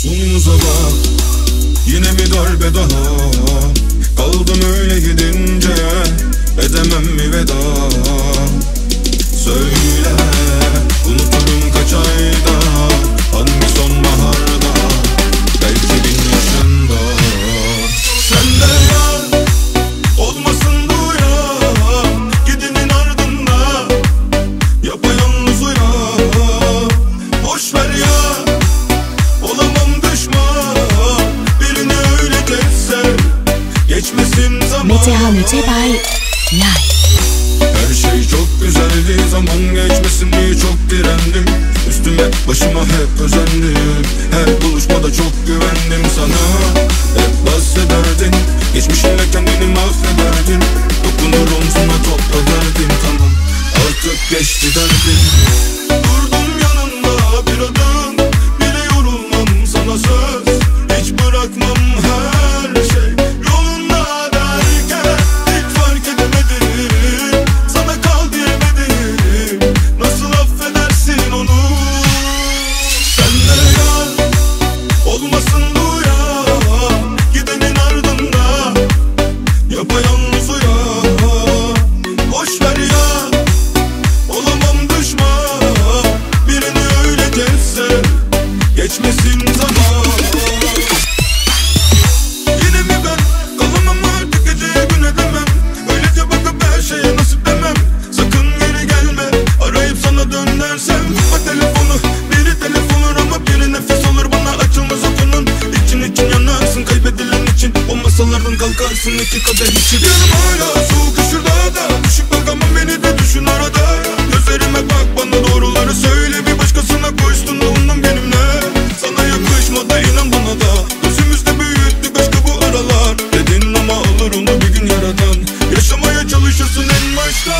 Sonumuza bak Yine bir darbe daha. Kaldım öyle gidince Edemem mi veda Metehan Ötebay Live. Her şey çok güzeldi Zaman geçmesin diye çok direndim. Üstüme başıma hep özendim. Her buluşmada çok güvendim sana. Hep kalkarsın iki kadeh içip Yanım hala soğuk üşür daha da Düşük bakamam beni de düşün arada. Gözlerime bak bana doğruları söyle. Bir başkasına koştun da ondan benimle. Sana yakışmadı inan bana da. Gözümüzde büyüttük aşkı bu aralar. Dedin ama alır onu bir gün yaradan. Yaşamaya çalışırsın en başta